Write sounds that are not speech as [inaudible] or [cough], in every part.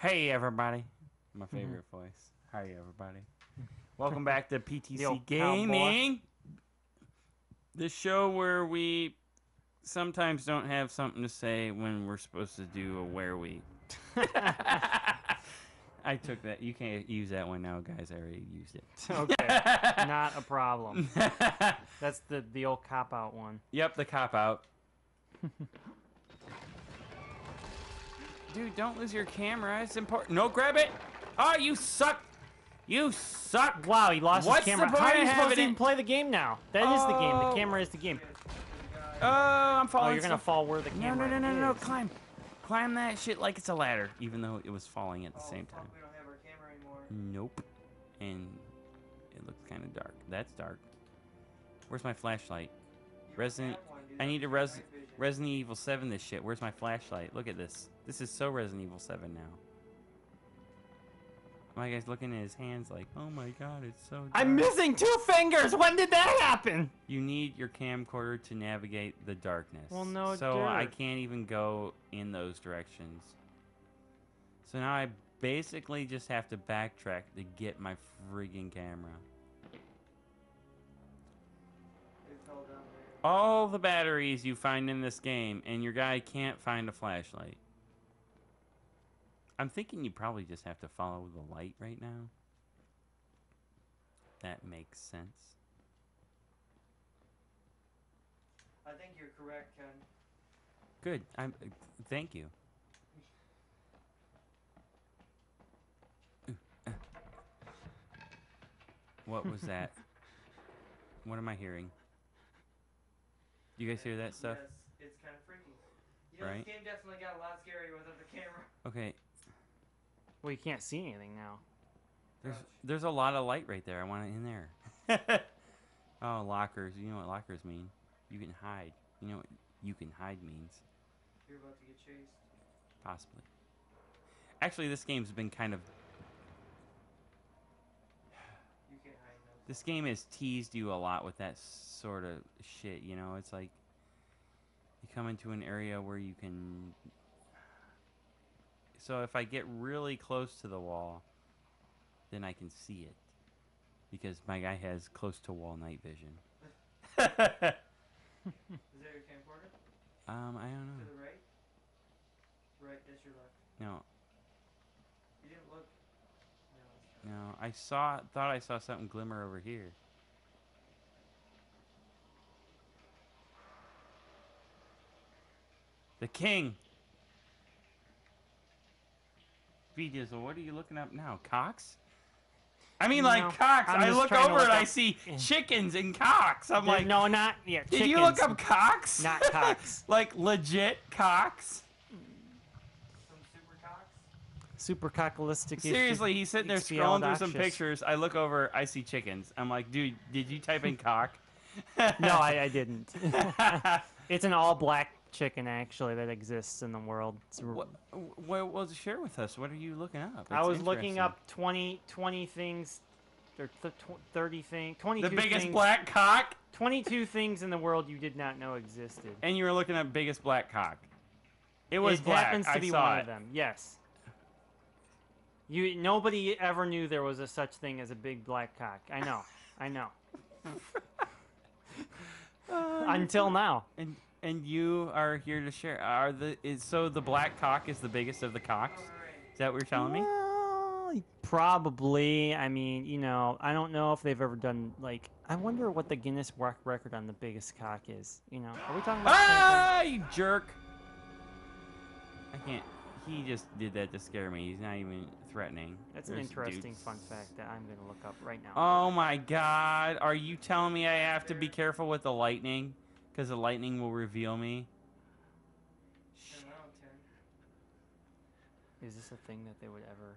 Hey everybody, my mm-hmm. favorite voice. Hi everybody. [laughs] Welcome back to PTC Gaming. The show where we sometimes don't have something to say when we're supposed to do a where we. [laughs] I took that. You can't use that one now, guys. I already used it. okay, [laughs] not a problem. That's the the old cop out one. Yep, the cop out. Dude, don't lose your camera. It's important. No, grab it. Oh, you suck. You suck. Wow, he lost What's his camera. point How are of you supposed to even it- play the game now? That is the game. Oh. The camera is the game. Oh, I'm oh, falling. Oh, you're gonna fall where the No, camera no, no, no, no. is. Climb. Climb that shit like it's a ladder, even though it was falling at the same oh, time. We don't have our camera anymore. Nope. And it looks kind of dark. That's dark. Where's my flashlight? You Resident- one. I need a res. Resident Evil 7 this shit. Where's my flashlight? Look at this. This is so Resident Evil 7 now. My guy's looking at his hands like, oh my god, it's so dark. I'm missing two fingers. When did that happen? You need your camcorder to navigate the darkness. Well, no So I can't even go in those directions. So now I basically just have to backtrack to get my friggin' camera. It fell down there. All the batteries you find in this game, and your guy can't find a flashlight. I'm thinking you probably just have to follow the light right now. That makes sense. I think you're correct, Ken. Good. I'm. uh, Thank you. What was that? what am I hearing? You guys hear that stuff? Yes, it's kind of freaky. You know, Right. this game definitely got a lot scary without the camera. Okay. Well, you can't see anything now. There's Ouch. there's a lot of light right there. I want it in there. [laughs] oh, lockers. You know what lockers mean? You can hide. You know what you can hide means? You're about to get chased. Possibly. Actually, this game's been kind of. You can't hide no. This game has teased you a lot with that sort of shit. You know, it's like you come into an area where you can. So if I get really close to the wall, then I can see it because my guy has close to wall night vision. [laughs] Is that your camcorder? Um, I don't know. To the right? Right, that's your left. No, You didn't look. No. no. I saw, thought I saw something glimmer over here. The king. V Dizzle, what are you looking up now? Cocks? I mean, No, like cocks. I look over look and I see chickens and cocks. I'm like, no, not yeah. did you look up cocks? Not [laughs] cocks. like legit cocks? Some super cocks? Super cockalistic. Seriously, he's sitting there scrolling through some pictures. I look over, I see chickens. I'm like, dude, did you type in [laughs] cock? No, I, [laughs] I didn't. it's an all-black chicken actually that exists in the world. It's what, what, well, share with us. What are you looking up? I was looking up 20, 20 things, or th- 30 things, 22 the biggest things, black cock, 22 things in the world you did not know existed. and you were looking up biggest black cock. It was it black. happens to I be one it. of them. Yes. You nobody ever knew there was a such thing as a big black cock. I know. I know. [laughs] Until now. And and you are here to share. Are the is so the black cock is the biggest of the cocks? Is that what you're telling me? Well, probably. I mean, you know, I don't know if they've ever done like. I wonder what the Guinness World Record on the biggest cock is. You know, are we talking about? the same thing? Ah, you jerk! I can't. He just did that to scare me. He's not even threatening. That's an interesting dudes. fun fact that I'm gonna look up right now. Oh my god. Are you telling me I have to be careful with the lightning? Because the lightning will reveal me? Ten out of ten. Is this a thing that they would ever?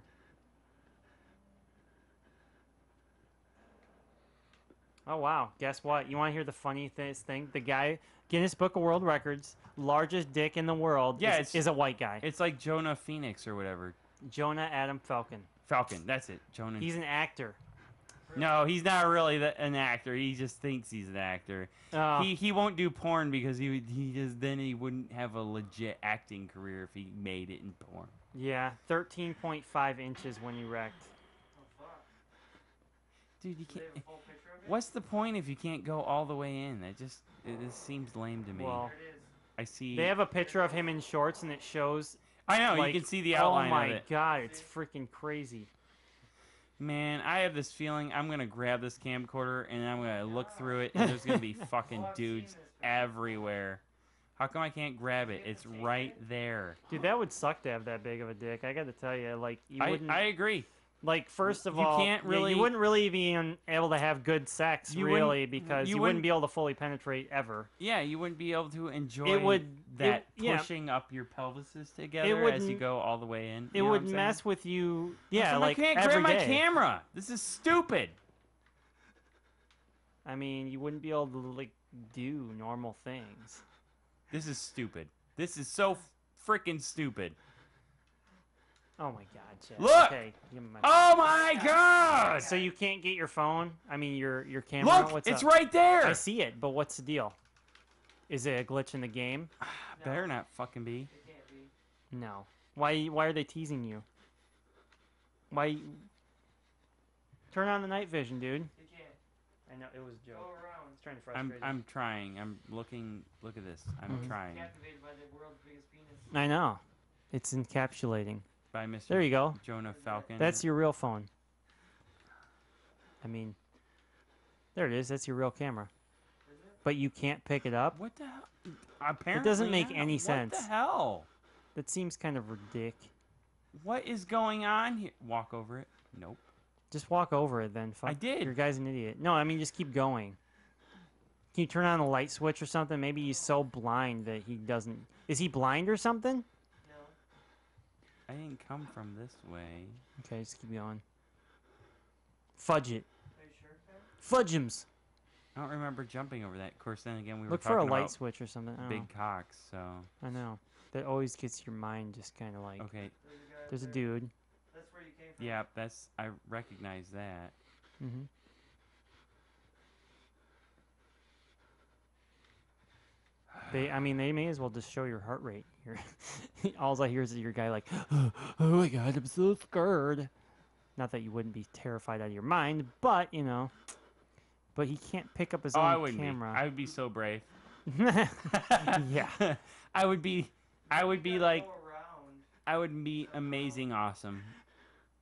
Oh wow! Guess what? You want to hear the funniest thing? The guy, Guinness Book of World Records, largest dick in the world. Yeah, is, is a white guy. It's like Jonah Phoenix or whatever. Jonah Adam Falcon. Falcon. That's it. Jonah. He's an actor. No, he's not really the, an actor. He just thinks he's an actor. Oh, He he won't do porn because he would he just then he wouldn't have a legit acting career if he made it in porn. yeah, 13.5 inches when you wrecked. Oh. Dude, you can't. have a full picture of it? What's the point if you can't go all the way in? That just it, it seems lame to me. Well, it. I see. They have a picture of him in shorts, and it shows. I know like, you can see the oh outline Oh my it. god, it's freaking crazy. Man, I have this feeling I'm gonna grab this camcorder and I'm gonna look through it and there's gonna be [laughs] fucking I've seen dudes everywhere. How come I can't grab it? It's right there. Dude, that would suck to have that big of a dick. I got to tell you, like you I, wouldn't. I agree. Like first of you all, can't yeah, you wouldn't really be able to have good sex, wouldn't- really, because you you, wouldn't- wouldn't be able to fully penetrate ever. Yeah, you wouldn't be able to enjoy it. would- that yeah. pushing up your pelvises together as you go all the way in. It you know what would mess with you. Yeah, like I can't grab my camera. This is stupid. I mean, you wouldn't be able to like do normal things. This is stupid. This is so freaking stupid. Oh my god, Chad. Look! Okay, give me my- Oh my god! So you can't get your phone? I mean, your your camera. Look, What's it's up? right there. I see it, but what's the deal? Is it a glitch in the game? [sighs] Better not fucking be. It can't be. No. Why? Why are they teasing you? Why? Turn on the night vision, dude. It can't. I know it was a Go around. I was trying to I'm frustrate. I'm trying. I'm looking. Look at this. I'm mm-hmm. trying. Captivated by the world's biggest penis. I know. It's encapsulating. By Mr. There you go. Jonah Falcon. That's your real phone. I mean, there it is. That's your real camera. But you can't pick it up. What the hell? Apparently it doesn't make any What sense. What the hell? That seems kind of ridiculous. What is going on here? Walk over it. Nope. Just walk over it then. Fuck. I did. Your guy's an idiot. No, I mean just keep going. Can you turn on a light switch or something? Maybe he's so blind that he doesn't. Is he blind or something? I didn't come from this way. Okay, just keep going. Fudge it. Sure? Ken? Fudge 'ems. I don't remember jumping over that. Of course, then again, we were Look for a light switch or something. Big cocks. So. I know. That always gets your mind just kind of like. okay. There's a There's a dude. That's where you came from. Yeah, that's I recognize that. hmm They, I mean, they may as well just show your heart rate here. [laughs] All I hear is your guy like, [gasps] "Oh my god, I'm so scared." Not that you wouldn't be terrified out of your mind, but you know, but he can't pick up his oh, own I wouldn't camera. be. I would be so brave. [laughs] Yeah. [laughs] I would be. I would be like. Go. I would be amazing, awesome.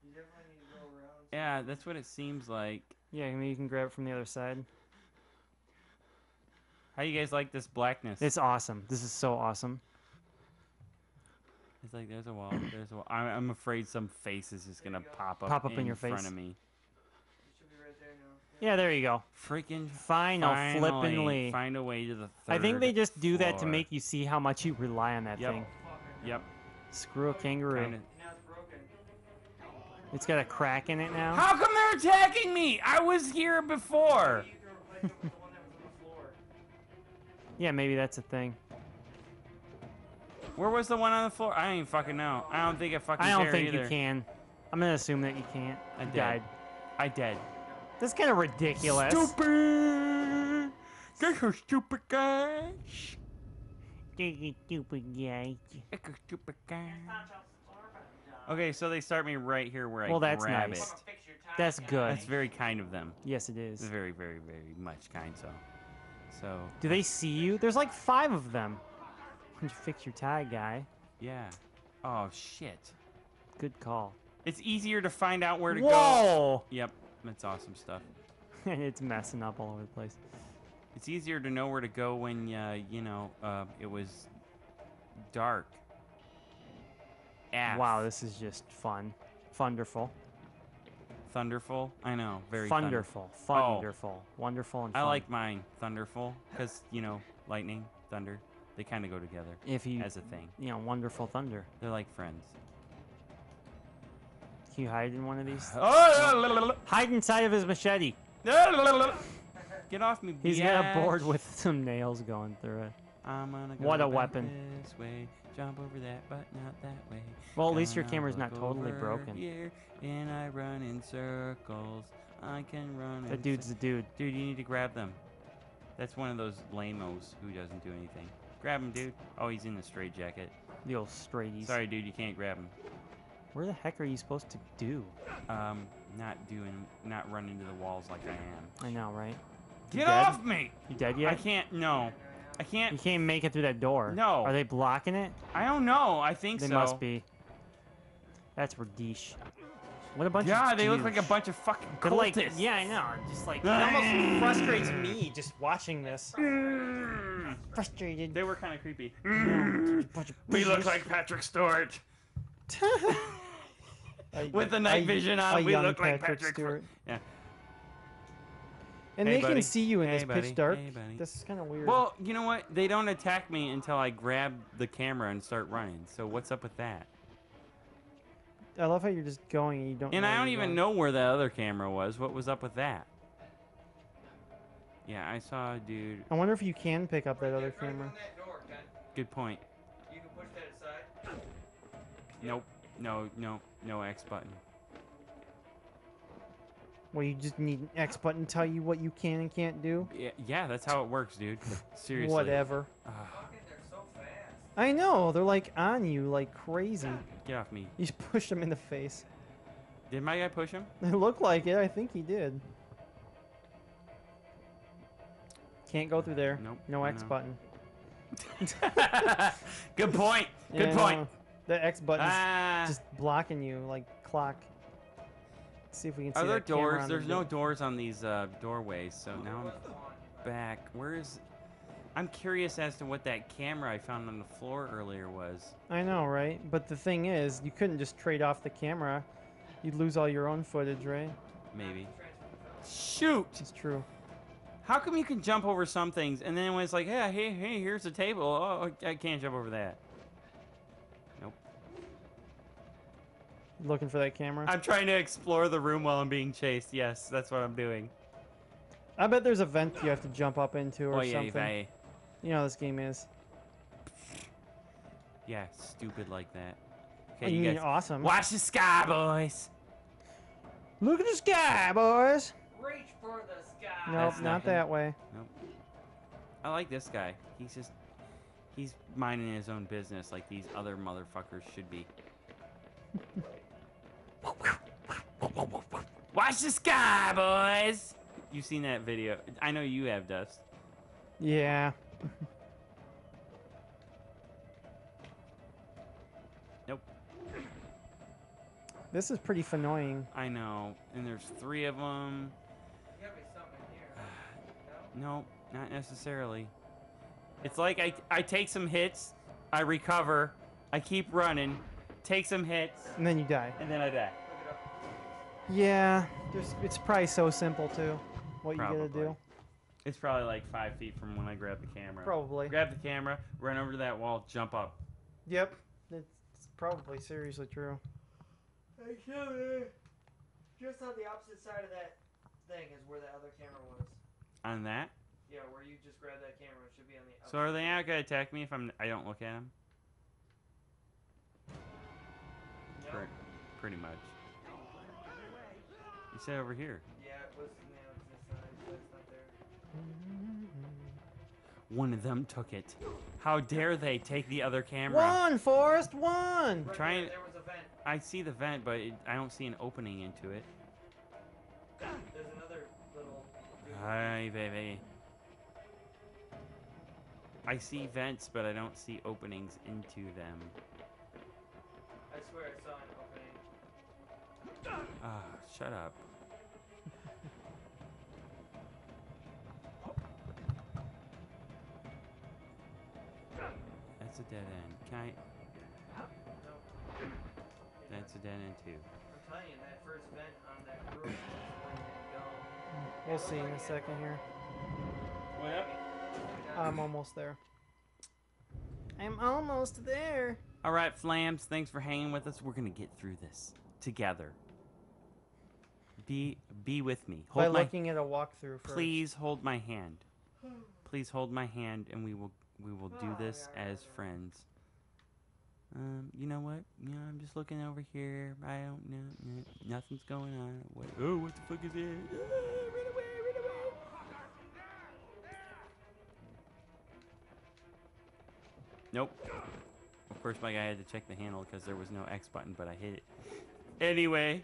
You definitely need to go around. Yeah, that's what it seems like. yeah, I mean, you can grab it from the other side. How you guys like this blackness? It's awesome. This is so awesome. It's like there's a wall. There's a wall. I'm, I'm afraid some face is just There gonna go. pop up. Pop up in your face. In front face. of me. It should be right there now. Yeah, there you go. Freaking Final finally, flippin'ly. Find a way to the third. I think they just do that to make you see how much you rely on that Yep. thing. Fucker. Yep. Screw a kangaroo. Kinda. Now it's broken. It's got a crack in it now. How come they're attacking me? I was here before. You can replace it with the one that was on the floor. Yeah, maybe that's a thing. Where was the one on the floor? I don't even fucking know. I don't think I fucking I don't care think either. you can. I'm gonna assume that you can't. I You did. died. I dead. That's kind of ridiculous. Stupid. That's a stupid guy. Stupid guy. That's a stupid guy. Okay, so they start me right here where I Well, that's grab nice. it. Fix your tie, That's good. That's very kind of them. Yes, It's very, very, very much kind. So, so Do they see you? There's like five of them. Why don't you fix your tie, guy? yeah. Oh shit. Good call. It's easier to find out where to go. Whoa! Yep, that's awesome stuff. [laughs] it's messing up all over the place. It's easier to know where to go when uh, you know uh, it was dark. Wow, this is just fun. Thunderful. Thunderful. I know, very thunder- Thunderful. Oh. Thunderful. Wonderful and I like mine, Thunderful, because you know, lightning, thunder, they kind of go together if you, as a thing. you know, wonderful thunder. They're like friends. Can you hide in one of these? [sighs] Oh, Hide inside of his machete. Get off me, He's got a board with some nails going through it. I'm gonna go What a weapon. This way. jump over that, but not that way. Well, at least your camera's not totally broken. Here, and I run in circles. I can run. That dude's a dude. dude. You need to grab them. That's one of those lamos who doesn't do anything. Grab him, dude. Oh, he's in the straight jacket. The old straighties. Sorry, dude. You can't grab him. Where the heck are you supposed to do? Um, not doing, not running into the walls like I am. I know, right? Get off me! You dead yet? I can't. No, I can't. You can't make it through that door. No. Are they blocking it? I don't know. I think They so. must be. That's radish. What a bunch Yeah, of Yeah, they look like a bunch of fucking They're like, cultists. yeah, I know. Just like [laughs] it almost frustrates me just watching this. [laughs] Mm. Frustrated. They were kind of creepy. [laughs] Of We look like Patrick Stewart. [laughs] With the night vision on, we look like Patrick Stewart. Yeah. And Hey, they buddy. can see you in Hey, this buddy. pitch dark. Hey. This is kind of weird. Well, you know what? They don't attack me until I grab the camera and start running. So what's up with that? I love how you're just going and you don't. And I don't even going. know where the other camera was. What was up with that? Yeah, I saw a dude. I wonder if you can pick up that other camera. on that door, Ken. Good point. You can push that aside. Nope. No, no, no X button. Well, you just need an X button to tell you what you can and can't do. Yeah, yeah, that's how it works, dude. [laughs] Seriously. Whatever. Fucking, they're so fast. I know they're like on you like crazy. get off me. You just [laughs] push them in the face. Did my guy push him? It looked like it. I think he did. Can't go through there. Nope. No X no. button. [laughs] Good point. Good Yeah, point. know. The X button's Ah. just blocking you like clock. Let's see if we can see Are there doors? There's no door. doors on these uh, doorways, so now I'm back. Where is? I'm curious as to what that camera I found on the floor earlier was. I know, right? But the thing is, you couldn't just trade off the camera. You'd lose all your own footage, right? Maybe. Shoot! It's true. How come you can jump over some things and then when it's like, yeah, hey, hey, here's a table. Oh, oh I can't jump over that. Nope. Looking for that camera. I, I'm trying to explore the room while I'm being chased. Yes, that's what I'm doing. I bet there's a vent you have to jump up into or oh yeah, something. I, You know how this game is. yeah, stupid like that. Oh, Okay, you you mean guys, awesome. watch the sky, boys. Look at the sky, boys. Reach for the sky. Nope, That's not that way. Nope. I like this guy. He's just, he's minding his own business like these other motherfuckers should be. [laughs] Watch the sky, boys. You've seen that video. I know you have, Dust. Yeah. [laughs] Nope. This is pretty annoying. I know. And there's three of them. You gotta be something in here. No? No, not necessarily. It's like I, I take some hits, I recover, I keep running, take some hits, And then you die. and then I die. Look it up. Yeah. There's, it's probably so simple, too. What you gotta do. It's probably like five feet from when I grab the camera. Probably. Grab the camera, run over to that wall, jump up. Yep. It's probably seriously true. Actually, just on the opposite side of that thing is where the other camera was. On that. Yeah, where you just grabbed that camera. It should be on the. So are they not gonna attack me if I'm I don't look at them? No. Pretty, pretty much. You said over here. Yeah, it was. No, it's this side. so It's not there. One of them took it. How dare they take the other camera? One, Forrest, one! Right Trying- there, there was a vent. I see the vent, but it, I don't see an opening into it. Hi, baby. I see vents, but I don't see openings into them. I swear I saw an opening. Ah, shut up. That's a dead end. Can I? That's a dead end too. I'm telling you, that first vent on that roof We'll see in a second here. What up? I'm almost there. I'm almost there. All right, Flams. Thanks for hanging with us. We're gonna get through this together. Be be with me. By Hold my looking at a walkthrough first. Please hold my hand. Please hold my hand, and we will we will do this yeah, yeah, as yeah. friends. Um, you know what? You know, I'm just looking over here. I don't know. Nothing's going on. What? Oh, what the fuck is it? Nope. Of course, my guy had to check the handle because there was no X button, but I hit it. Anyway.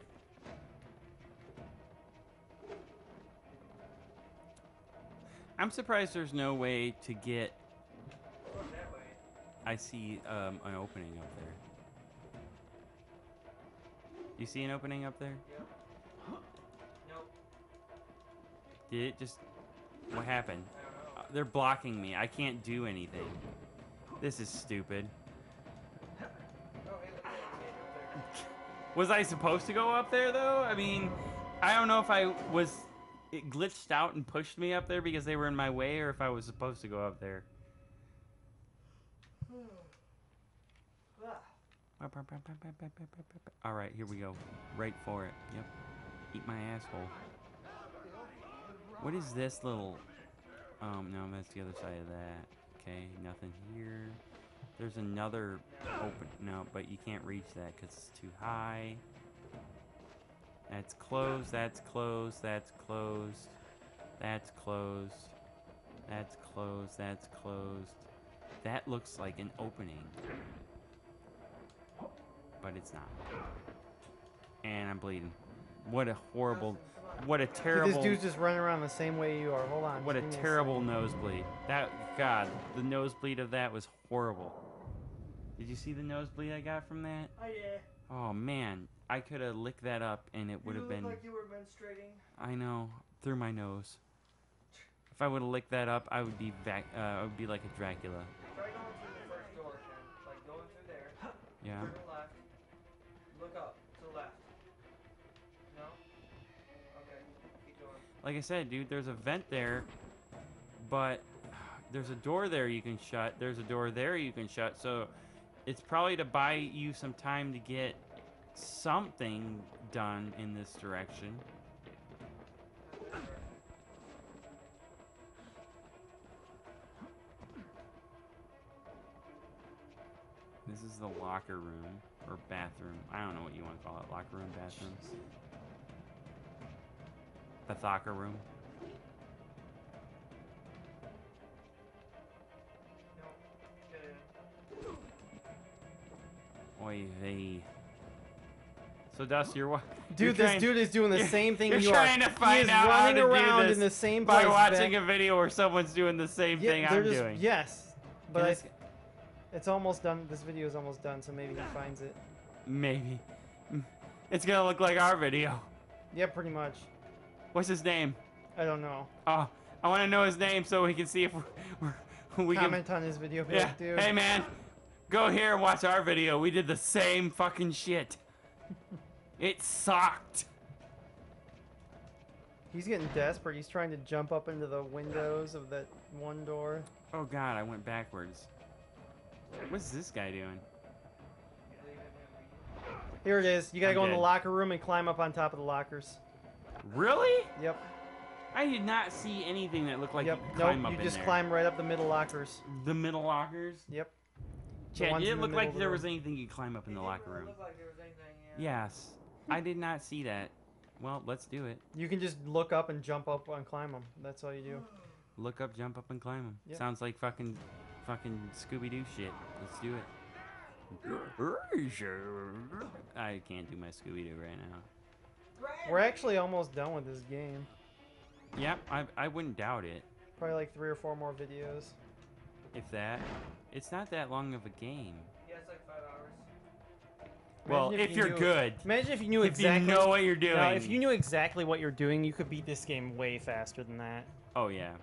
I'm surprised there's no way to get. I see um, an opening up there. You see an opening up there? Yep. Nope. Did it just. What happened? I don't know. Uh, they're blocking me. I can't do anything. This is stupid. Hey, look at that gate up there. Was I supposed to go up there though? I mean, I don't know if I was it glitched out and pushed me up there because they were in my way or if I was supposed to go up there. All right, here we go. Right for it. Yep. Eat my asshole. What is this little Um no, that's the other side of that. Okay, nothing here. There's another open no, but you can't reach that cuz it's too high. That's closed, that's closed, that's closed. That's closed. That's closed, that's closed. That looks like an opening. But it's not. And I'm bleeding. What a horrible Justin, come on. what a terrible This dude's just running around the same way you are. Hold on. what a just give me terrible second. nosebleed. That God, the nosebleed of that was horrible. Did you see the nosebleed I got from that? Oh yeah. Oh man, I could have licked that up and it would have been like you were menstruating. I know, through my nose. If I would have licked that up, I would be back. uh, I would be like a Dracula. Try going through the first door, Ken. Like going through there. [gasps] Yeah. Turn left. Look up to the left. No. Okay. Keep going. Like I said, dude, there's a vent there, but there's a door there you can shut. There's a door there you can shut. So it's probably to buy you some time to get something done in this direction. This is the locker room or bathroom. I don't know what you want to call it. Locker room, bathroom. The locker room. Oy vey. So Dust, you're what? [laughs] Dude, this dude is doing the [laughs] same thing you're you trying are. to find out how running to do around this in the same by place. watching back- a video where someone's doing the same yeah, thing I'm just, doing. Yes, but I, it's almost done. This video is almost done, so maybe he finds it. Maybe. Mm. It's gonna look like our video. Yeah, pretty much. What's his name? I don't know. Oh, I want to know his name so we can see if we're, [laughs] we're, we can. Comment on his video, Yeah. dude. Hey man, go here and watch our video. We did the same fucking shit. It sucked. He's getting desperate. He's trying to jump up into the windows of that one door. Oh god, I went backwards. What's this guy doing? You leave it in the- Here it is. You gotta I'm go in the locker room and climb up on top of the lockers. Really? Yep. I did not see anything that looked like yep. you could Nope. climb up You just there. climb right up the middle lockers. the middle lockers. Yep. The Chad, ones did in it look like there room. was anything you could climb up in It the locker room? Like anything, yeah. Yes. I did not see that. Well, let's do it. You can just look up and jump up and climb them. That's all you do. [gasps] Look up, jump up, and climb them. Yep. Sounds like fucking, fucking Scooby Doo shit. Let's do it. [laughs] I can't do my Scooby Doo right now. We're actually almost done with this game. Yep, I, I wouldn't doubt it. Probably like three or four more videos. If that, it's not that long of a game. Yeah, it's like five hours. Well, Imagine if you you're knew- good, Imagine if you knew if exactly. you know what you're doing. No, if you knew exactly what you're doing, you could beat this game way faster than that. Oh yeah.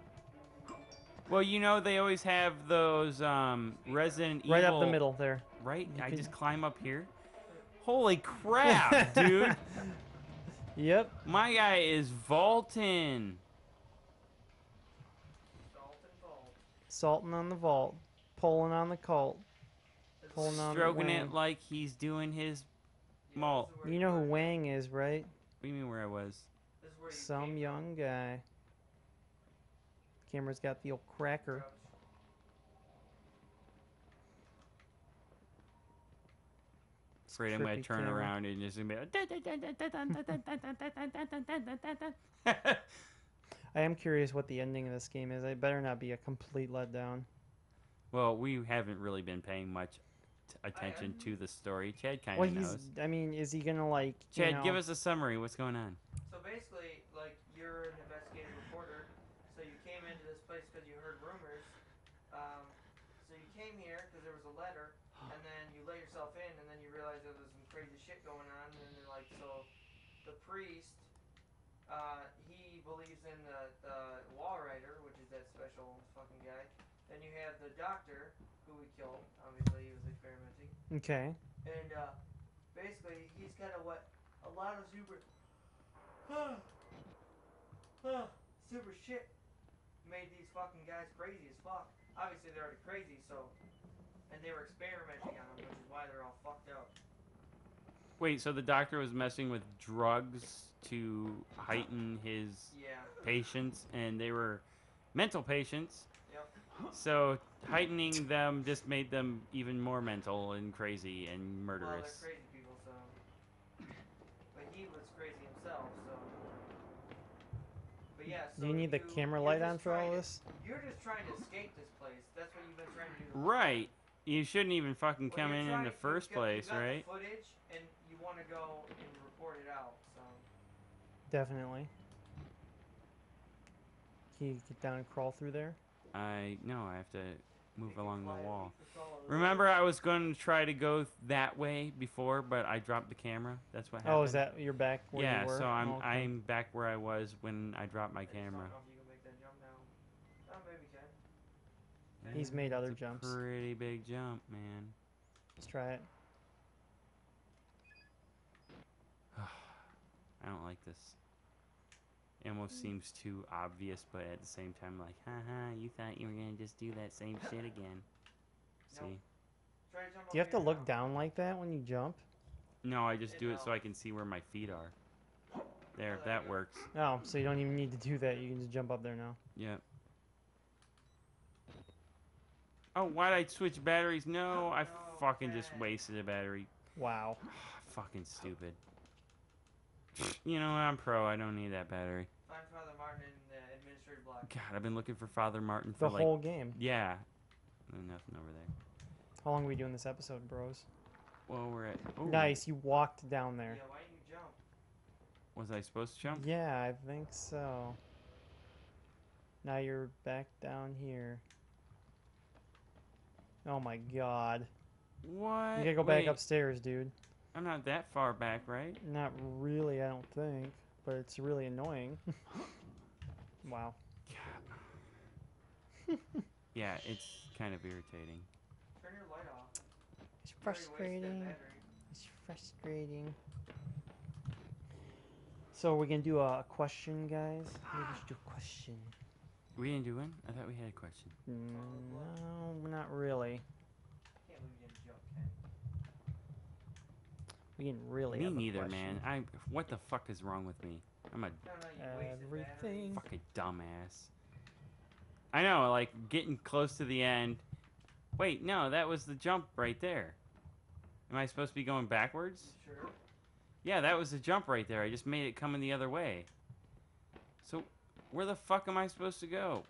Well, you know they always have those um, Resident Right Evil. up the middle there. Right? You I can- just climb up here. Holy crap, [laughs] dude! Yep. My guy is vaulting. Salt vault. Salting on the vault, pulling on the cult. It's- Pulling on Stroking it like he's doing his. malt. this is where You know who Wang is, right? What do you mean where I was? Where Some young guy. Camera's got the old cracker. afraid I'm gonna turn camera. around and just be. I am curious what the ending of this game is. It better not be a complete letdown. Well, we haven't really been paying much t- attention to the story. Chad kind of Well, he's. knows. I mean, is he gonna like? you Chad, give us a summary. What's going on? So basically, like you're an investigative reporter, so you came into this place because you heard rumors. Um, so you came here because there was a letter, and then you let yourself in, and then you realized there was some crazy shit going on, and then like so, the priest, uh, he believes in the the Walrider, which is that special fucking guy. Then you have the doctor, who we killed. Obviously, he was experimenting. Okay. And uh, basically, he's kind of what a lot of super, [sighs] [sighs] super shit made these fucking guys crazy as fuck. Obviously, they're already crazy, so. And they were experimenting on them, which is why they're all fucked up. Wait, so the doctor was messing with drugs to heighten his Yeah. patients, and they were mental patients. Yep. So heightening them just made them even more mental and crazy and murderous. they're crazy people, so. But he was crazy himself, so. But yeah. So Do you need the you- camera light on for all to- this? You're just trying to escape this place. That's what you've been trying to do. right. You shouldn't even fucking Well, come you're in in trying- the you've first got- place, you've got the right? footage, and you want to go and report it out. So Definitely. Can you get down and crawl through there? I no, I have to move along the wall. week to follow the Remember, I was going to try to go that way before, but I dropped the camera. That's what happened. Oh, is that you're back where yeah, you were? so I'm Oh, okay. I'm back where I was when I dropped my I just don't camera. know if you can make that jump now. Oh, maybe you can. He's made other It's a jumps. Pretty big jump, man. Let's try it. [sighs] I don't like this. It almost seems too obvious, but at the same time, like, haha, you thought you were gonna just do that same [laughs] shit again. See? Try Do you have to look now. down like that when you jump? No, I just do it so I can see where my feet are. [laughs] There, there that works. Oh, so you don't even need to do that. You can just jump up there now. Yep. Oh, why'd I switch batteries? No, I No, fucking just wasted a battery. Wow. [sighs] fucking stupid. You know, I'm pro. I don't need that battery. Find Father Martin in the administrative block. God, I've been looking for Father Martin The for like whole game. yeah. Nothing over there. How long are we doing this episode, bros? Well, we're at. Ooh, Nice. You walked down Yeah, there. why didn't you jump? Was I supposed to jump? Yeah, I think so. Now you're back down here. Oh my god. What? You gotta go back upstairs, dude. I'm not that far back, right? Not really, I don't think. But it's really annoying. [laughs] wow. [laughs] Yeah, it's kind of irritating. Turn your light off. It's You already wasted that frustrating. It's frustrating. So we're gonna do a question, guys. Maybe we should do a question. We didn't do one. I thought we had a question. Mm, no, not really. Can't believe you didn't jump, Ken. We didn't really. me have a neither, man. I. What the fuck is wrong with me? I'm a No, no, you wasted Everything. fucking dumbass. I know, like getting close to the end. Wait, no, that was the jump right there. Am I supposed to be going backwards? Sure. Yeah, that was the jump right there. I just made it coming the other way. So, where the fuck am I supposed to go?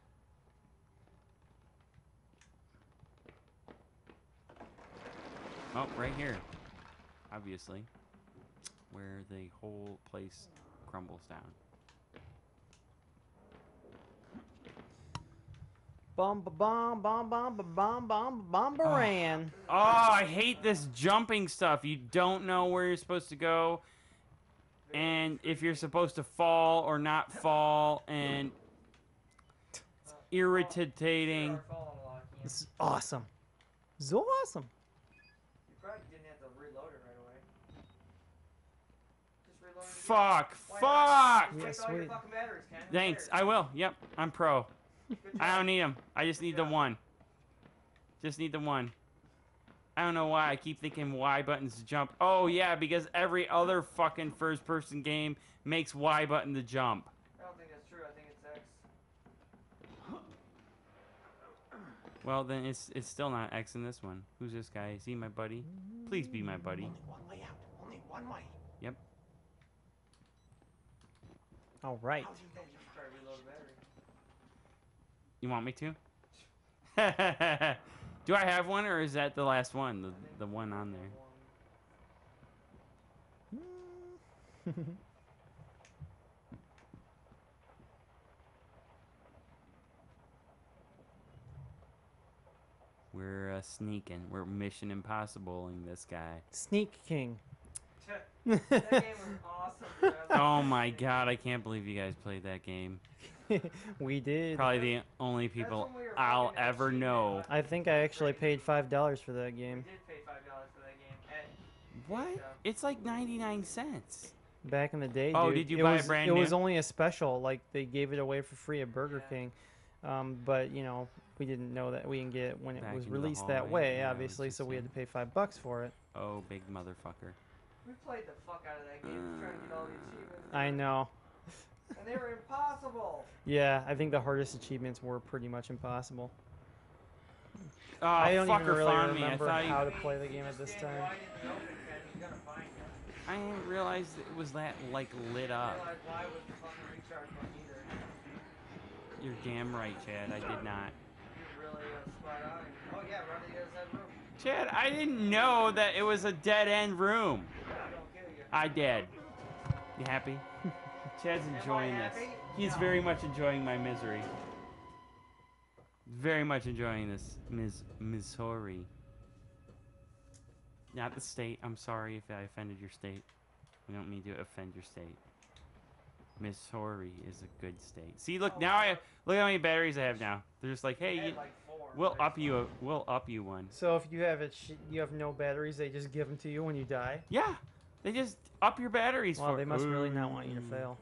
Oh, right here. Obviously. Where the whole place crumbles down. Bum ba bum bum bum ba bum bum bum baran. Oh, I hate this jumping stuff. You don't know where you're supposed to go, and if you're supposed to fall or not fall, and Uh, irritating. You are falling a lot, Ken. This is awesome. So awesome. You probably didn't have to reload it right away. Just reload it. again. Fuck! Fuck! not? Just all your fucking batteries, Ken. Thanks. I will. Yep. I'm pro. I don't need them. I just need the one. Just need the one. I don't know why I keep thinking Y buttons to jump. Oh yeah, because every other fucking first person game makes Y button to jump. I don't think that's true. I think it's X. [gasps] Well, then it's it's still not X in this one. Who's this guy? Is he my buddy? Please be my buddy. Only One way out. Only one way. All right. Try to reload the battery. You want me to? [laughs] Do I have one, or is that the last one? The the one on there. [laughs] We're uh, sneaking. We're Mission Impossibleing this guy. Sneak King. That game was awesome. dude. [laughs] Oh my god! I can't believe you guys played that game. [laughs] we did. Probably the only people we I'll ever cheating, know. I think I actually paid five dollars for that We game did pay five dollars for that game. At What? GameStop. It's like 99 cents. back in the day. Oh, dude. did you it buy it was, brand It was only a special. Like they gave it away for free at Burger Yeah. King, um, but you know we didn't know that we didn't get it when it Back was into the released that way, yeah, obviously. So we had to pay five bucks for it. Oh, big motherfucker. We played the fuck out of that game, trying to get all the achievements. I know. And they were impossible. Yeah, I think the hardest achievements were pretty much impossible. Oh, I don't fucker even really found me. I remember how I to play the game at this time. wide in the open, Ken, he's gonna find you. I didn't realize it was that like lit up. realized why was the fucking recharge button either. You're damn right, Chad. I did not. You're really uh, spot on. Oh yeah, run to the other side room. Chad, I didn't know that it was a dead end room. Don't you. I did. You happy? [laughs] Chad's enjoying this. He's No. very much enjoying my misery. Very much enjoying this, Ms. Missouri. Not the state. I'm sorry if I offended your state. I don't mean to offend your state. Missouri is a good state. See, look Oh, now I wow. look how many batteries I have now. They're just like, hey, you, like four, we'll but up you, a, we'll up you one. So if you have it, sh- you have no batteries. They just give them to you when you die. Yeah, they just up your batteries. Well, for they must really not want you to fail.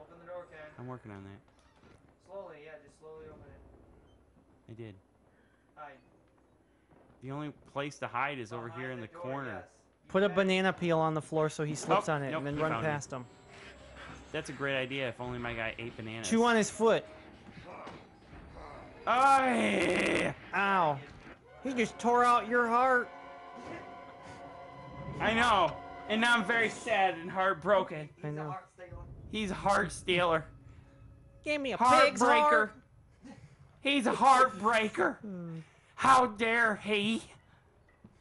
Open the door, Ken. I'm working on that. Slowly, yeah, just slowly open it. I did. Hide. The only place to hide is over here in the door, corner. yes. Put a banana peel on the floor so he oh, slips Oh, on it, nope, and then run found me. past him. That's a great idea. If only my guy ate bananas. Chew on his foot. Oh. Ow! He just tore out your heart. I know. And now I'm very sad and heartbroken. He's I a know. heart stealer. He's a heart stealer. Gave me a pig's Heartbreaker. heart. He's a heartbreaker. Hmm. How dare he?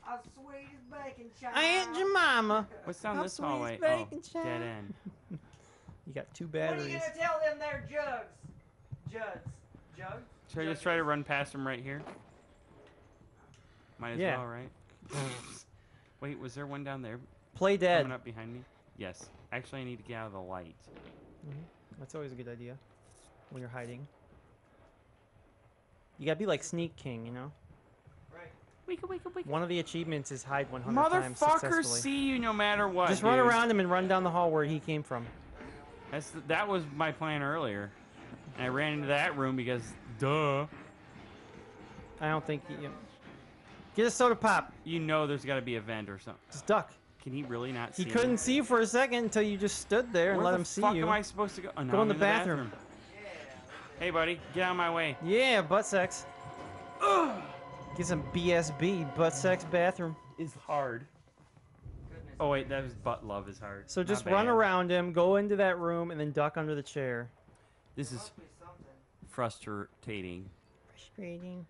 A sweet as bacon child. Aunt Jemima. What's down How this hallway? Oh, bacon, Oh, child? dead end. You got two batteries. What are you gonna tell them they're Jugs? Jugs. Jugs? Should I just try to run past him right here? Might as Yeah. well, right? [laughs] Wait, was there one down there Play dead. coming up behind me? Yes. Actually, I need to get out of the light. Mm-hmm. That's always a good idea when you're hiding. You gotta be like Sneak King, you know. Right. One of the achievements is hide 100 times Motherfuckers successfully. see you no matter what. Just run around him and run down the hall where he came from. That's th- that was my plan earlier. And I ran into that room because, duh. I don't think you. Get a soda pop. You know there's got to be a vent or something. Just duck. Can he really not see He couldn't see you for a second until you just stood there and let the him see you. Where the fuck you. am I supposed to go? Oh, now Go in I'm the bathroom. Yeah. Hey, buddy, get out of my way. Yeah, butt sex. Get some BSB, butt sex bathroom. Is hard. Goodness Oh wait, that was butt love is hard. So just run around him, go into that room, and then duck under the chair. This There is must be something. frustrating. Frustrating.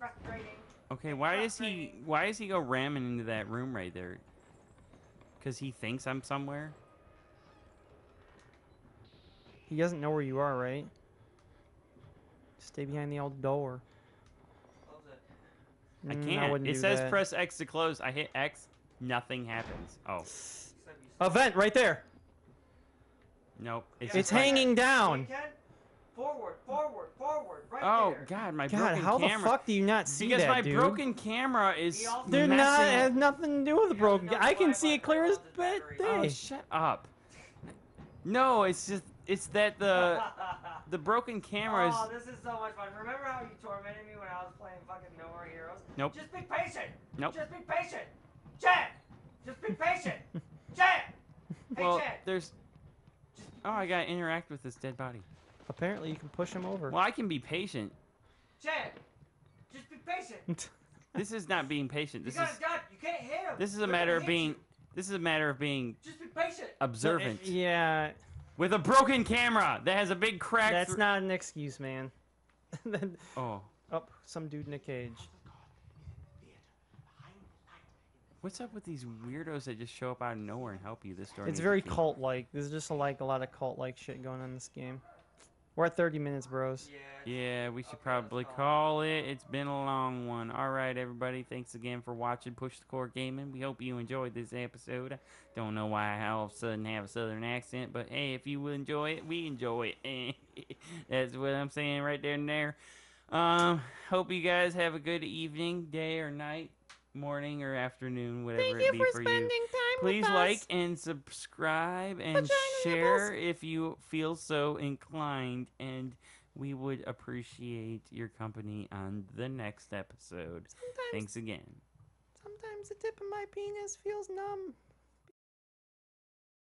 It's frustrating. Okay, why does he? Why does he go ramming into that room right there? Cause he thinks I'm somewhere. He doesn't know where you are, right? Stay behind the old door. Close it. I Mm, can't. wouldn't it says that. press X to close. I hit X, nothing happens. Oh, Except you A vent right there. nope. It's, Yeah, It's hanging You down. Can forward, forward, forward, right Oh there. God, my God, broken how camera. the fuck do you not see because that, my dude? broken camera is He also- They're not messing- has nothing to do with the broken. doesn't ca- know I can see it clear as phone loves his bit battery. Oh, day. shut up. No, it's just it's that the [laughs] the broken camera is. Oh, this is so much fun. Remember how you tormented me when I was playing fucking No More Heroes? Nope. Just be patient. Nope. Just be patient. Chad. Just be patient. [laughs] Chad. Hey, well, Chad. there's. Just Oh, I gotta interact with this dead body. Apparently, you can push him over. Well, I can be patient. Chad, just be patient. [laughs] This is not being patient. This got is a gun. You can't hit him. this is a They're matter of being you. this is a matter of being Just be patient. observant yeah, with a broken camera that has a big crack. that's through- not an excuse, man. [laughs] Then- Oh, oh, some dude in a cage. what's up with these weirdos that just show up out of nowhere and help you? This story. It's very cult-like. There's just like a lot of cult-like shit going on in this game. We're at 30 minutes, bros. Yeah. We should probably call it. It's been a long one. All right, everybody. Thanks again for watching Push the Core Gaming. We hope you enjoyed this episode. Don't know why I all of a sudden have a southern accent, but hey, if you enjoy it, we enjoy it. [laughs] That's what I'm saying right there and there. Um, hope you guys have a good evening, day or night, morning or afternoon, whatever it be for you. time Please like and subscribe and share if you feel so inclined, and we would appreciate your company on the next episode. Sometimes, Thanks again. sometimes the tip of my penis feels numb.